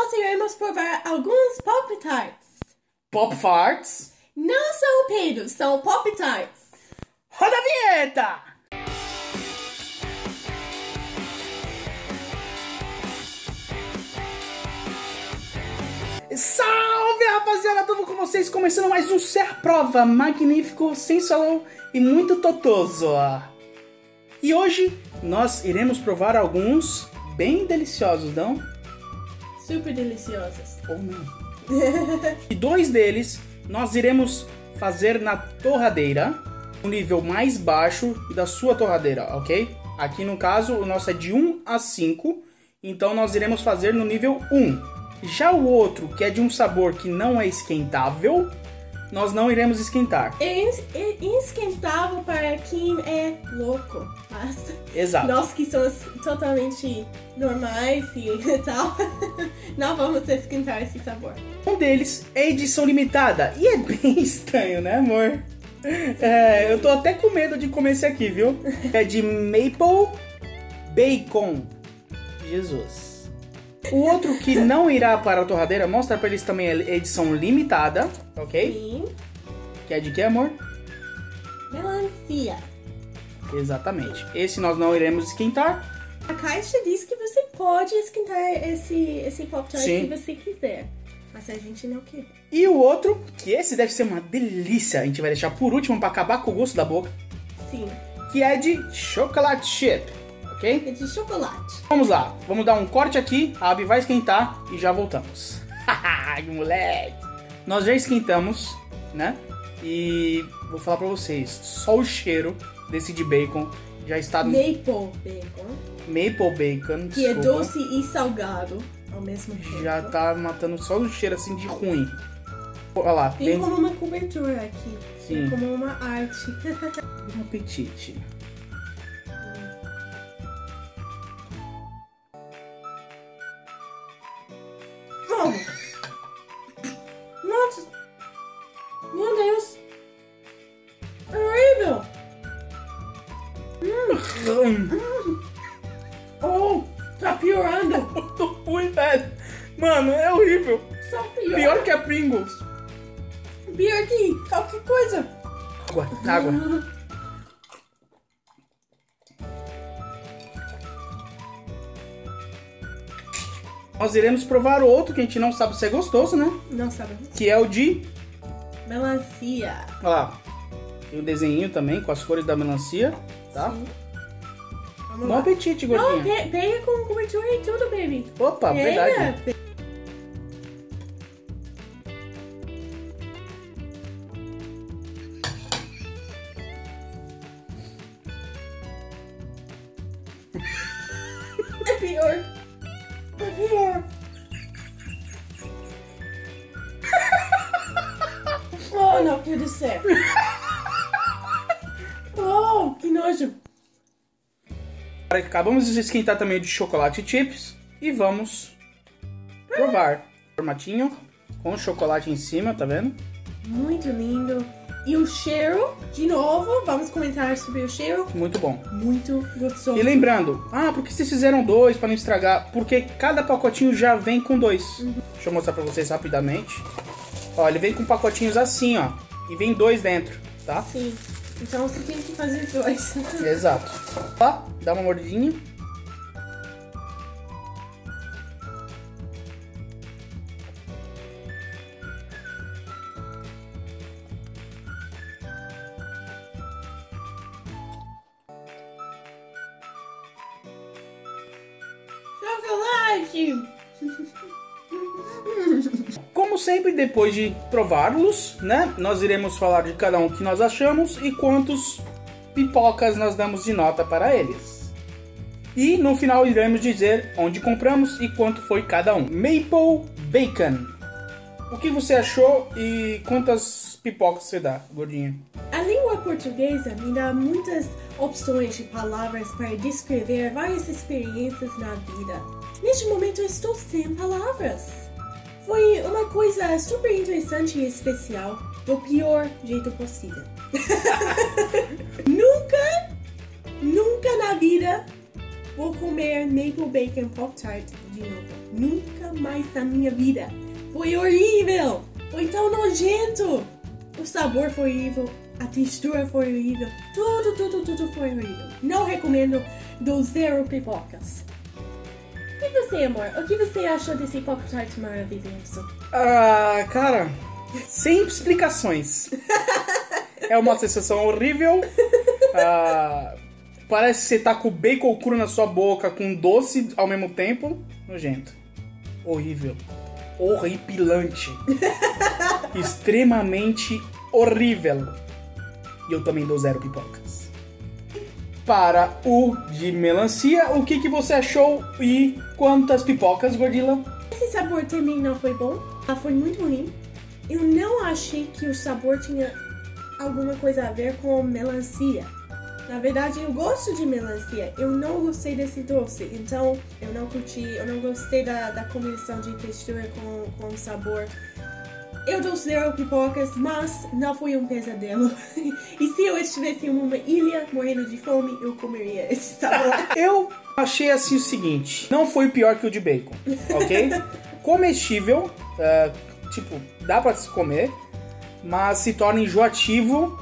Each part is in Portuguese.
nós iremos provar alguns Pop Tarts. Pop Farts. Não são peidos, são Pop Tarts. Roda a vinheta! Salve rapaziada, tudo com vocês? Começando mais um Ser Prova magnífico, sensual e muito totoso. E hoje nós iremos provar alguns bem deliciosos, não? Super deliciosas. Ou não? e dois deles nós iremos fazer na torradeira, no nível mais baixo da sua torradeira, ok? Aqui no caso o nosso é de 1 a 5, então nós iremos fazer no nível 1. Já o outro, que é de um sabor que não é esquentável, nós não iremos esquentar. Esquentável para quem é louco, mas Exato. nós que somos totalmente normais e tal, não vamos esquentar esse sabor. Um deles é edição limitada. E é bem estranho, né, amor? É, eu tô até com medo de comer esse aqui, viu? É de Maple Bacon. Jesus. O outro que não irá para a torradeira, mostra pra eles também a edição limitada, ok? Sim, Que é de que, amor? melancia. Exatamente. Esse nós não iremos esquentar. A caixa diz que você pode esquentar esse, esse pop tart Sim. se você quiser, mas a gente não quer. E o outro, que esse deve ser uma delícia, a gente vai deixar por último para acabar com o gosto da boca, Sim, que é de chocolate chip, ok? é de chocolate. Vamos lá, vamos dar um corte aqui, a Abby vai esquentar e já voltamos. Haha, que moleque! Nós já esquentamos, né? E vou falar pra vocês, só o cheiro desse de bacon já está no Maple bacon, maple bacon, que é desculpa, doce e salgado ao mesmo tempo. já tá matando só o cheiro assim de ruim. Olha lá, Tem bem como uma cobertura aqui. Tem Sim. como uma arte. um apetite. Vamos! Nossa! Meu Deus! É horrível! Hum, Oh! Tá piorando! Muito ruim, velho. Mano, é horrível. Só pior! Pior que a Pringles. Pior que qualquer coisa! Água, água. Nós iremos provar outro que a gente não sabe se é gostoso, né? Não sabe. Que é o de. Melancia. Olha lá. Tem o desenho também com as cores da melancia, tá? Sim. Vamos Bom lá. apetite, Não, gordinha. pe- pega com cobertura e tudo, baby. Opa, verdade. Pega. É pior. Ser. Oh, que nojo. Acabamos de esquentar também de chocolate chips e vamos provar. Formatinho com chocolate em cima, tá vendo? Muito lindo. E o cheiro, de novo, vamos comentar sobre o cheiro. Muito bom. Muito gostoso. E lembrando, ah, por que vocês fizeram dois para não estragar? Porque cada pacotinho já vem com dois. Deixa eu mostrar para vocês rapidamente. Ó, ele vem com pacotinhos assim, ó. E vem dois dentro, tá? Sim. Então você tem que fazer dois. Exato. Ó, dá uma mordidinha. Chocolate! Como sempre, depois de prová-los, né? Nós iremos falar de cada um que nós achamos e quantos pipocas nós damos de nota para eles. E no final iremos dizer onde compramos e quanto foi cada um. Maple Bacon. O que você achou e quantas pipocas você dá, gordinha? A língua portuguesa me dá muitas opções de palavras para descrever várias experiências na vida. Neste momento eu estou sem palavras. Foi uma coisa super interessante e especial, do pior jeito possível. nunca, nunca na vida vou comer Maple Bacon Pop Tart de novo. Nunca mais na minha vida. Foi horrível! Foi tão nojento! O sabor foi horrível, a textura foi horrível, tudo, tudo, tudo foi horrível. Não recomendo do zero pipocas. E você, amor? O que você achou desse Pop Tart maravilhoso? Ah, cara, sem explicações. é uma sensação horrível. Ah, parece que você tá com bacon cru na sua boca, com doce ao mesmo tempo. Nojento. Horrível. Horripilante. Extremamente horrível. E eu também dou zero pipocas. Para o de melancia, o que, que você achou e quantas pipocas, Gordila? Esse sabor também não foi bom. Ah, foi muito ruim. Eu não achei que o sabor tinha alguma coisa a ver com melancia. Na verdade, eu gosto de melancia. Eu não gostei desse doce. Então, eu não curti, eu não gostei da, da combinação de textura com, com sabor. Eu dou zero pipocas, mas não foi um pesadelo. e se eu estivesse em uma ilha morrendo de fome, eu comeria esse sabor. Eu achei assim o seguinte: não foi pior que o de bacon, ok? Comestível, é, tipo, dá pra se comer, mas se torna enjoativo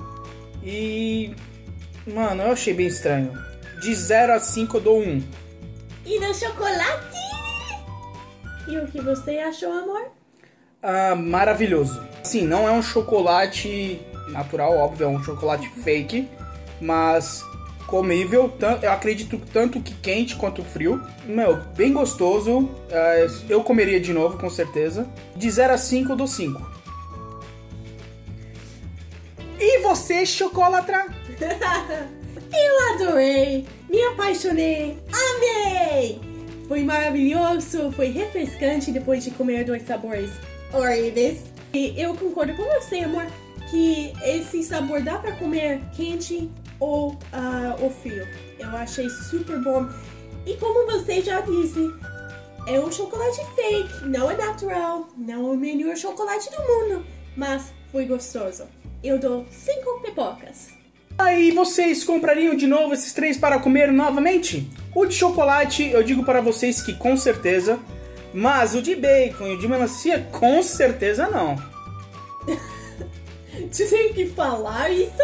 e. Mano, eu achei bem estranho. De 0 a 5 eu dou 1. e no chocolate? E o que você achou, amor? Ah, maravilhoso. Sim, não é um chocolate natural, óbvio, é um chocolate fake, mas comível, eu acredito tanto que quente quanto frio. Meu, bem gostoso. ah, eu comeria de novo, com certeza. De 0 a 5 eu dou 5. E você, chocolatra? Eu adorei, me apaixonei, amei! Foi maravilhoso, foi refrescante depois de comer dois sabores horríveis. E eu concordo com você, amor, que esse sabor dá pra comer quente ou, ah, ou frio. Eu achei super bom. E como você já disse, é um chocolate fake, não é natural, não é o melhor chocolate do mundo, mas foi gostoso. Eu dou cinco pipocas. Aí vocês comprariam de novo esses três para comer novamente? O de chocolate, eu digo para vocês que com certeza, mas o de bacon e o de melancia, com certeza não. Tem que falar isso?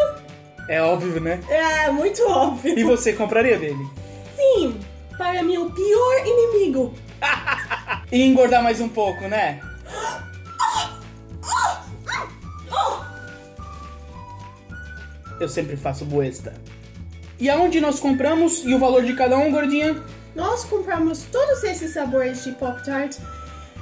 É óbvio, né? É muito óbvio. E você compraria dele? Sim, para meu pior inimigo. E engordar mais um pouco, né? Eu sempre faço boesta. E aonde nós compramos e o valor de cada um, gordinha? Nós compramos todos esses sabores de Pop Tart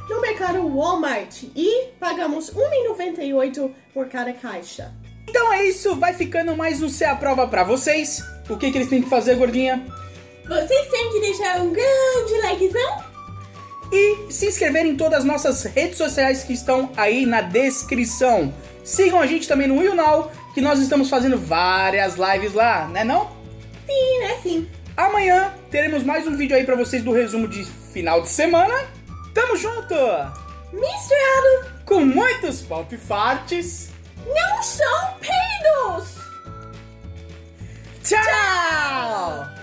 no mercado Walmart e pagamos R$1,98 por cada caixa. Então é isso, vai ficando mais um a prova pra vocês. O que, que eles têm que fazer, gordinha? Vocês têm que deixar um grande likezão E se inscrever em todas as nossas redes sociais que estão aí na descrição. Sigam a gente também no YouNow, que nós estamos fazendo várias lives lá, né não? Sim, né? Sim. Amanhã teremos mais um vídeo aí pra vocês do resumo de final de semana. Tamo junto! Misturado Com muitos pop farts. não são peidos! Tchau!